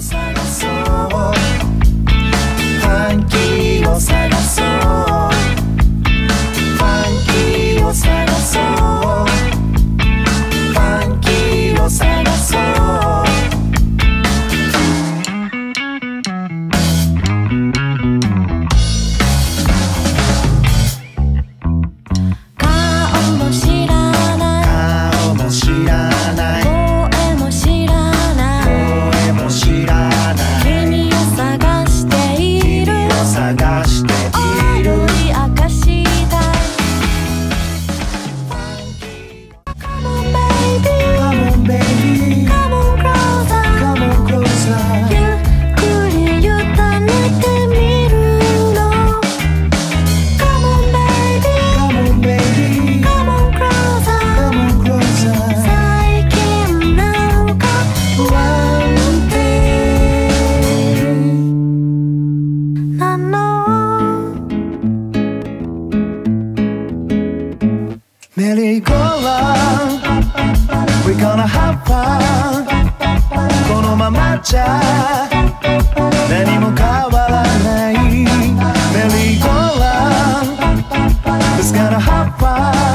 探そう merry go round. We're gonna have fun. このままじゃ何も変わらない。merry go round. It's gonna have fun.